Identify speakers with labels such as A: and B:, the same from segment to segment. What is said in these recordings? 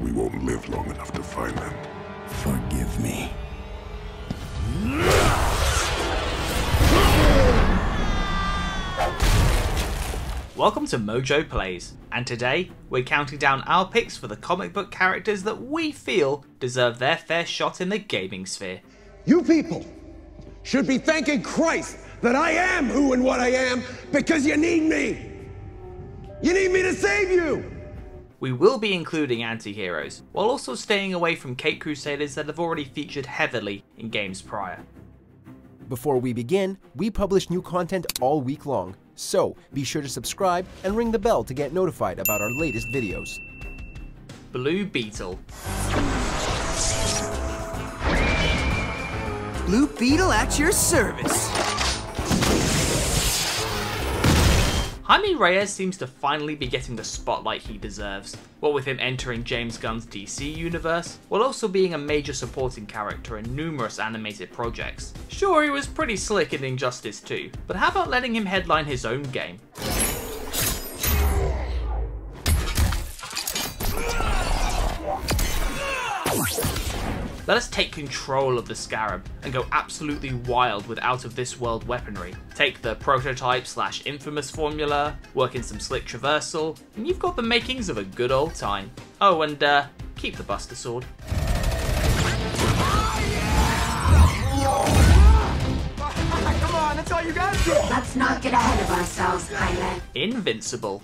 A: We won't live long enough to find them.
B: Forgive me.
C: Welcome to Mojo Plays, and today we're counting down our picks for the comic book characters that we feel deserve their fair shot in the gaming sphere.
D: You people should be thanking Christ that I am who and what I am because you need me. You need me to save you.
C: We will be including anti-heroes, while also staying away from Cape Crusaders that have already featured heavily in games prior.
E: Before we begin, we publish new content all week long, so be sure to subscribe and ring the bell to get notified about our latest videos.
C: Blue Beetle.
F: Blue Beetle at your service.
C: Jaime Reyes seems to finally be getting the spotlight he deserves, what with him entering James Gunn's DC universe, while also being a major supporting character in numerous animated projects. Sure, he was pretty slick in Injustice 2, but how about letting him headline his own game? Let us take control of the Scarab and go absolutely wild with out of this world weaponry. Take the prototype slash infamous formula, work in some slick traversal, and you've got the makings of a good old time. Oh, and uh, keep the Buster Sword.
F: Come on, that's all you got?
G: Let's not get ahead of ourselves, pilot.
C: Invincible.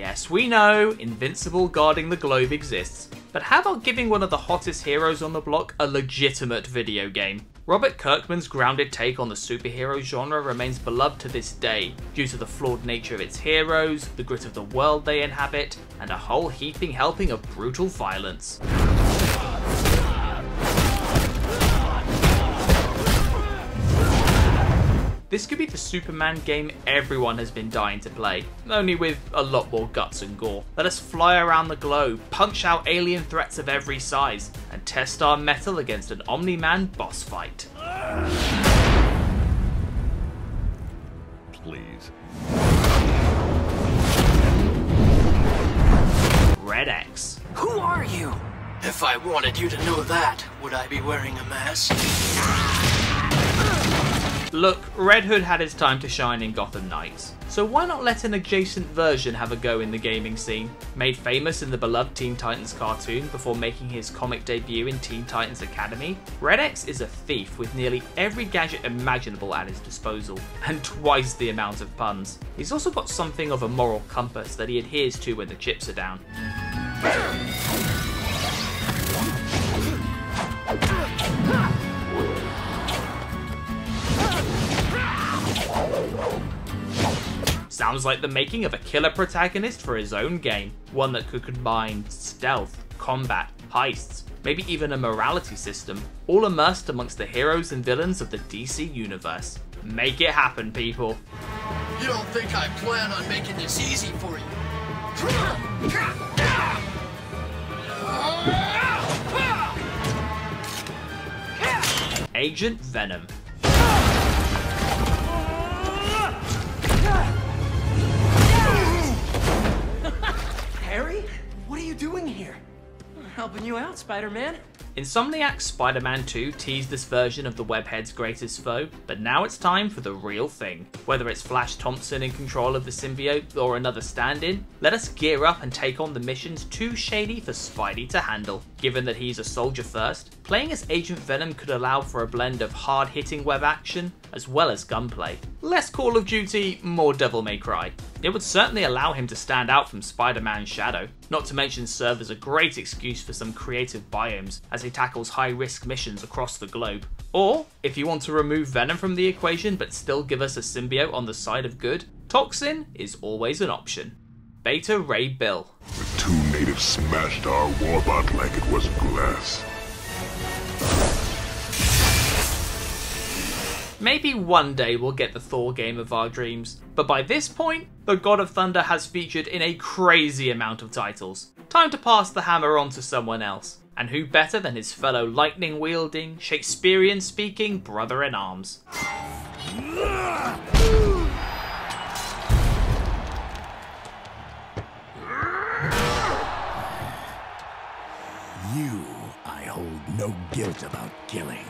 C: Yes, we know Invincible guarding the globe exists, but how about giving one of the hottest heroes on the block a legitimate video game? Robert Kirkman's grounded take on the superhero genre remains beloved to this day, due to the flawed nature of its heroes, the grit of the world they inhabit, and a whole heaping helping of brutal violence. This could be the Superman game everyone has been dying to play, only with a lot more guts and gore. Let us fly around the globe, punch out alien threats of every size, and test our metal against an Omni-Man boss fight.
A: Please.
C: Red X.
F: Who are you?
H: If I wanted you to know that, would I be wearing a mask?
C: Look, Red Hood had his time to shine in Gotham Knights, so why not let an adjacent version have a go in the gaming scene? Made famous in the beloved Teen Titans cartoon before making his comic debut in Teen Titans Academy, Red X is a thief with nearly every gadget imaginable at his disposal, and twice the amount of puns. He's also got something of a moral compass that he adheres to when the chips are down. Sounds like the making of a killer protagonist for his own game, one that could combine stealth, combat, heists, maybe even a morality system, all immersed amongst the heroes and villains of the DC universe. Make it happen, people.
H: You don't think I plan on making this easy for you?
C: Agent Venom.
F: Doing here? Helping you out, Spider-Man.
C: Insomniac's Spider-Man 2 teased this version of the webhead's greatest foe, but now it's time for the real thing. Whether it's Flash Thompson in control of the symbiote or another stand-in, let us gear up and take on the missions too shady for Spidey to handle. Given that he's a soldier first, playing as Agent Venom could allow for a blend of hard-hitting web action as well as gunplay. Less Call of Duty, more Devil May Cry. It would certainly allow him to stand out from Spider-Man's shadow, not to mention serve as a great excuse for some creative biomes as he tackles high-risk missions across the globe. Or, if you want to remove Venom from the equation but still give us a symbiote on the side of good, Toxin is always an option. Beta Ray Bill.
A: Two natives smashed our warbot like it was glass.
C: Maybe one day we'll get the Thor game of our dreams, but by this point, the God of Thunder has featured in a crazy amount of titles. Time to pass the hammer on to someone else. And who better than his fellow lightning wielding, Shakespearean speaking brother in arms?
B: Is about killing.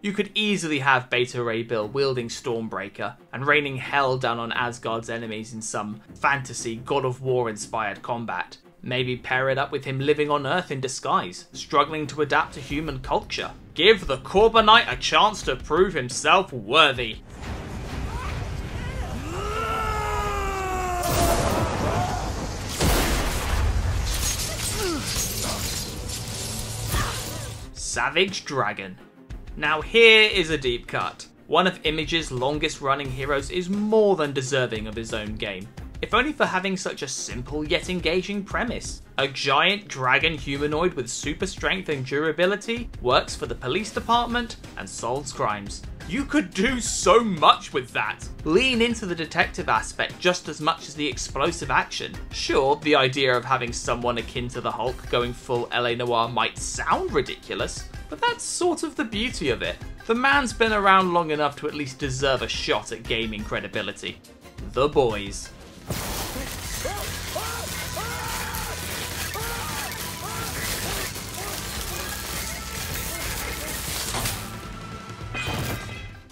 C: You could easily have Beta Ray Bill wielding Stormbreaker and raining hell down on Asgard's enemies in some fantasy God of War inspired combat. Maybe pair it up with him living on Earth in disguise, struggling to adapt to human culture. Give the Korbinite a chance to prove himself worthy. Savage Dragon. Now here is a deep cut. One of Image's longest running heroes is more than deserving of his own game, if only for having such a simple yet engaging premise. A giant dragon humanoid with super strength and durability works for the police department and solves crimes. You could do so much with that. Lean into the detective aspect just as much as the explosive action. Sure, the idea of having someone akin to the Hulk going full LA Noire might sound ridiculous, but that's sort of the beauty of it. The man's been around long enough to at least deserve a shot at gaming credibility. The Boys.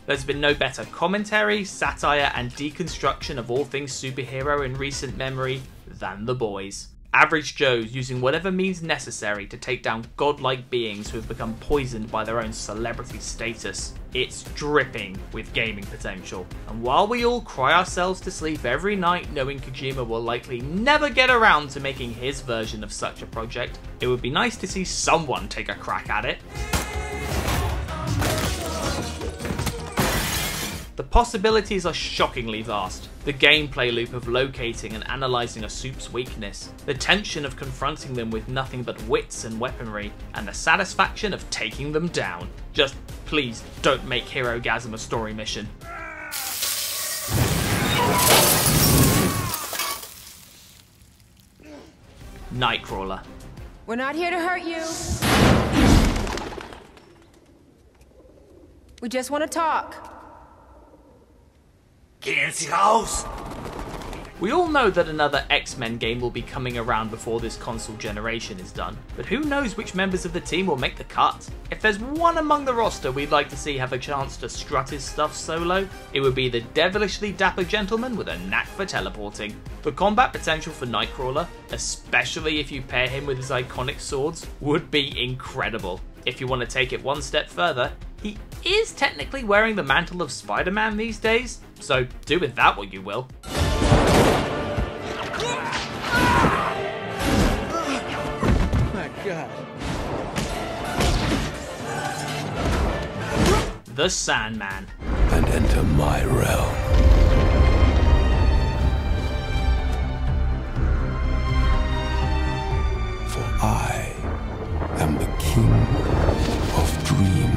C: There's been no better commentary, satire, and deconstruction of all things superhero in recent memory than The Boys. Average Joes using whatever means necessary to take down godlike beings who have become poisoned by their own celebrity status. It's dripping with gaming potential. And while we all cry ourselves to sleep every night knowing Kojima will likely never get around to making his version of such a project, it would be nice to see someone take a crack at it. The possibilities are shockingly vast. The gameplay loop of locating and analysing a supe's weakness, the tension of confronting them with nothing but wits and weaponry, and the satisfaction of taking them down. Just please don't make Herogasm a story mission. Nightcrawler.
I: We're not here to hurt you. We just want to talk.
C: We all know that another X-Men game will be coming around before this console generation is done, but who knows which members of the team will make the cut? If there's one among the roster we'd like to see have a chance to strut his stuff solo, it would be the devilishly dapper gentleman with a knack for teleporting. The combat potential for Nightcrawler, especially if you pair him with his iconic swords, would be incredible. If you want to take it one step further, he is technically wearing the mantle of Spider-Man these days, so do with that what you will.
F: My god.
C: The Sandman.
B: And enter my realm. For I am the king of dreams.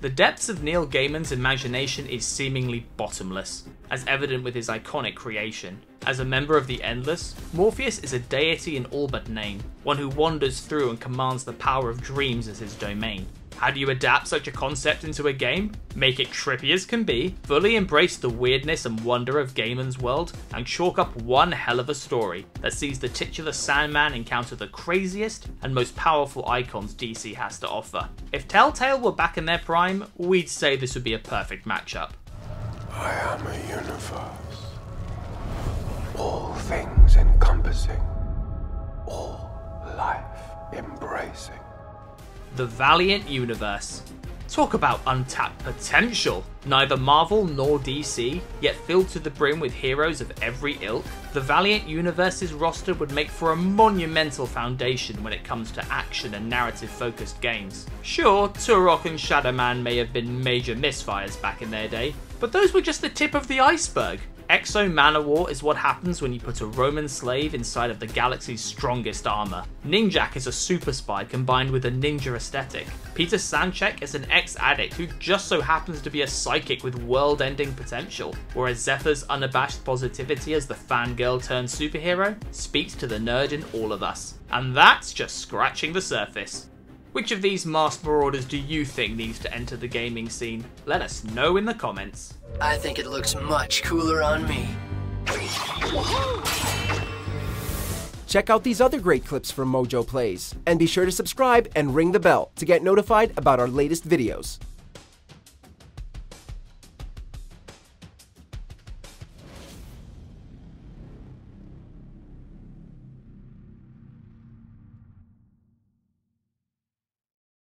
C: The depths of Neil Gaiman's imagination is seemingly bottomless, as evident with his iconic creation. As a member of the Endless, Morpheus is a deity in all but name, one who wanders through and commands the power of dreams as his domain. How do you adapt such a concept into a game? Make it trippy as can be, fully embrace the weirdness and wonder of Gaiman's world, and chalk up one hell of a story that sees the titular Sandman encounter the craziest and most powerful icons DC has to offer. If Telltale were back in their prime, we'd say this would be a perfect matchup.
B: I am a universe. All things encompassing. All life embracing.
C: The Valiant Universe. Talk about untapped potential! Neither Marvel nor DC, yet filled to the brim with heroes of every ilk, the Valiant Universe's roster would make for a monumental foundation when it comes to action and narrative focused games. Sure, Turok and Shadow Man may have been major misfires back in their day, but those were just the tip of the iceberg. X-O Manowar is what happens when you put a Roman slave inside of the galaxy's strongest armor. Ninjak is a super spy combined with a ninja aesthetic. Peter Stanchek is an ex-addict who just so happens to be a psychic with world-ending potential, whereas Zephyr's unabashed positivity as the fangirl turned superhero speaks to the nerd in all of us. And that's just scratching the surface. Which of these masked marauders do you think needs to enter the gaming scene? Let us know in the comments.
H: I think it looks much cooler on me.
E: Check out these other great clips from Mojo Plays, and be sure to subscribe and ring the bell to get notified about our latest videos.